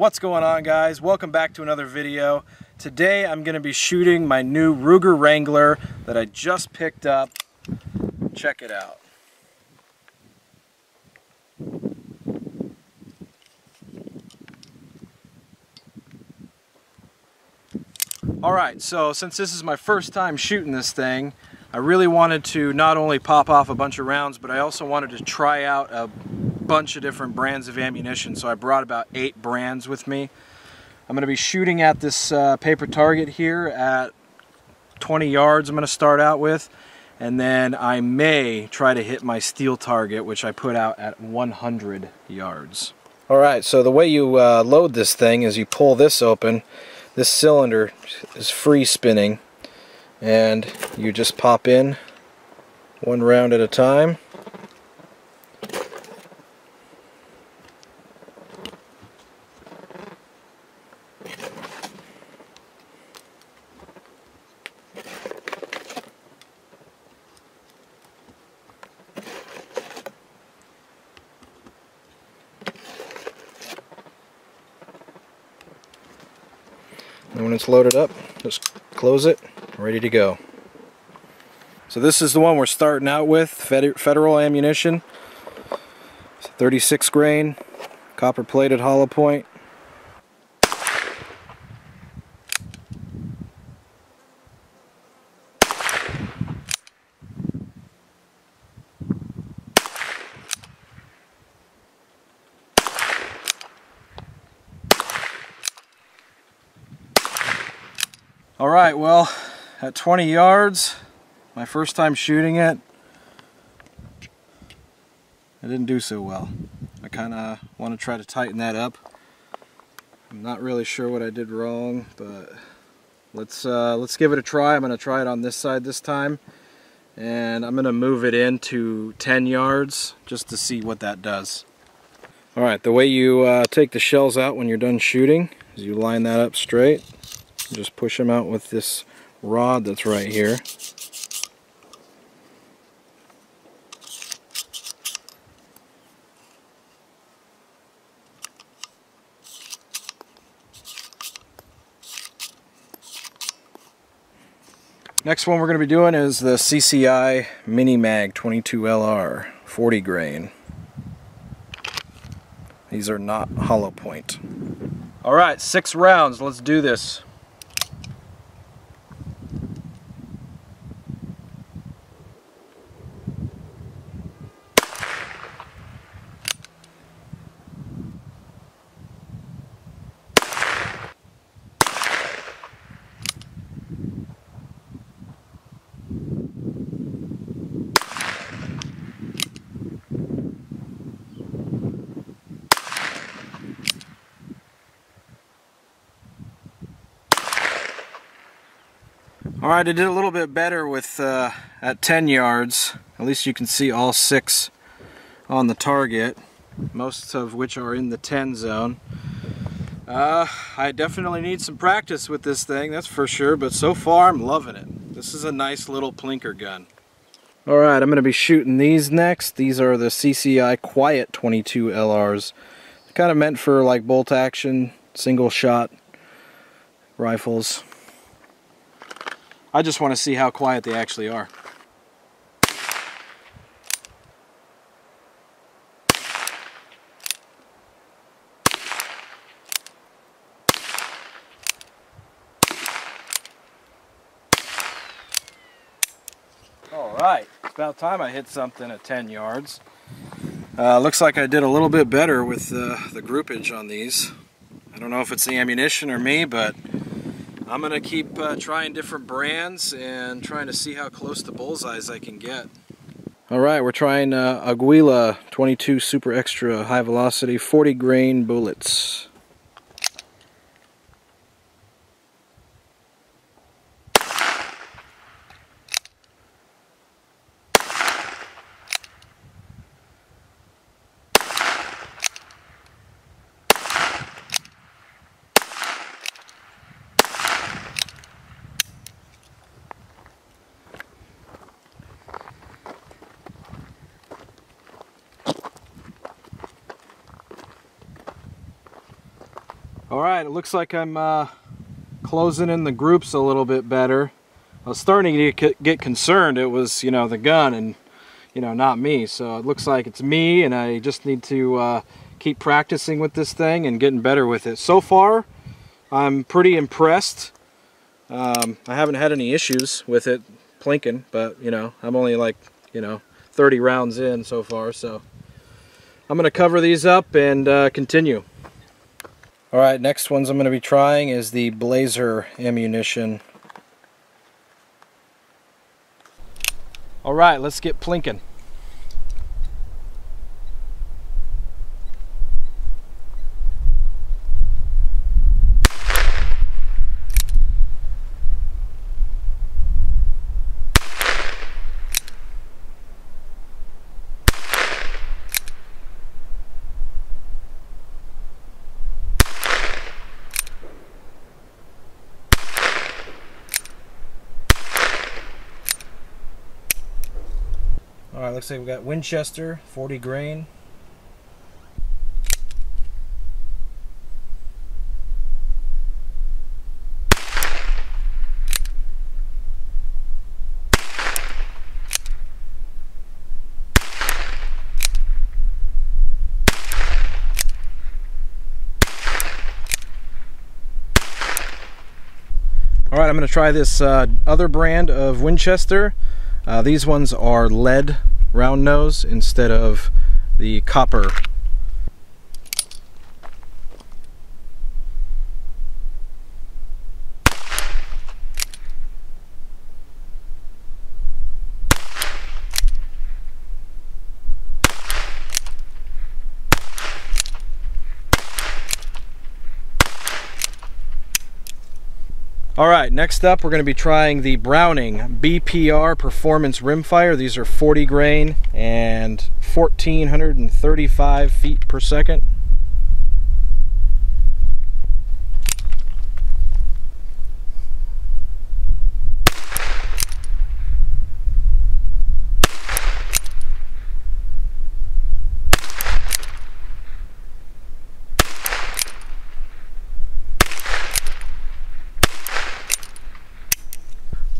What's going on guys? Welcome back to another video. Today I'm going to be shooting my new Ruger Wrangler that I just picked up. Check it out. Alright, so since this is my first time shooting this thing, I really wanted to not only pop off a bunch of rounds, but I also wanted to try out a bunch of different brands of ammunition. So I brought about eight brands with me. I'm going to be shooting at this uh, paper target here at 20 yards I'm going to start out with. And then I may try to hit my steel target, which I put out at 100 yards. Alright, so the way you uh, load this thing is you pull this open. This cylinder is free spinning and you just pop in one round at a time And when it's loaded up, just close it ready to go. So this is the one we're starting out with, Federal ammunition. 36 grain, copper plated hollow point. All right, well, at 20 yards, my first time shooting it, I didn't do so well. I kind of want to try to tighten that up. I'm not really sure what I did wrong, but let's uh, let's give it a try. I'm going to try it on this side this time, and I'm going to move it into 10 yards just to see what that does. All right, the way you uh, take the shells out when you're done shooting is you line that up straight, just push them out with this rod that's right here. Next one we're going to be doing is the CCI Mini Mag 22LR 40 grain. These are not hollow point. Alright, six rounds. Let's do this. Alright, I did a little bit better with uh, at 10 yards. At least you can see all six on the target, most of which are in the 10 zone. Uh, I definitely need some practice with this thing, that's for sure, but so far I'm loving it. This is a nice little plinker gun. Alright, I'm going to be shooting these next. These are the CCI Quiet 22 LRs. Kind of meant for like bolt action, single shot rifles. I just want to see how quiet they actually are. All right, it's about time I hit something at 10 yards. Uh, looks like I did a little bit better with uh, the groupage on these. I don't know if it's the ammunition or me, but I'm going to keep uh, trying different brands and trying to see how close to bullseyes I can get. Alright, we're trying uh, Aguila 22 Super Extra High Velocity 40 grain bullets. All right, it looks like I'm uh, closing in the groups a little bit better. I was starting to get concerned it was, you know, the gun and, you know, not me. So it looks like it's me and I just need to uh, keep practicing with this thing and getting better with it. So far, I'm pretty impressed. Um, I haven't had any issues with it plinking, but, you know, I'm only like, you know, 30 rounds in so far, so I'm going to cover these up and uh, continue. Alright, next ones I'm going to be trying is the Blazer ammunition. Alright, let's get plinking. Right, looks like we got Winchester 40 grain. All right, I'm going to try this uh, other brand of Winchester. Uh, these ones are lead round nose instead of the copper All right, next up we're going to be trying the Browning BPR Performance Rimfire. These are 40 grain and 1435 feet per second.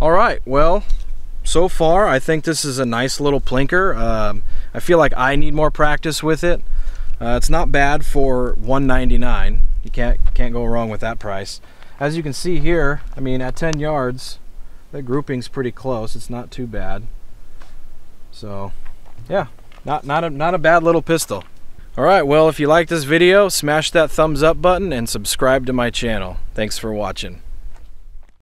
All right, well, so far I think this is a nice little plinker. Um, I feel like I need more practice with it. Uh, it's not bad for 199. You can't can't go wrong with that price. As you can see here, I mean at 10 yards, the grouping's pretty close. It's not too bad. So, yeah, not not a not a bad little pistol. All right, well, if you like this video, smash that thumbs up button and subscribe to my channel. Thanks for watching.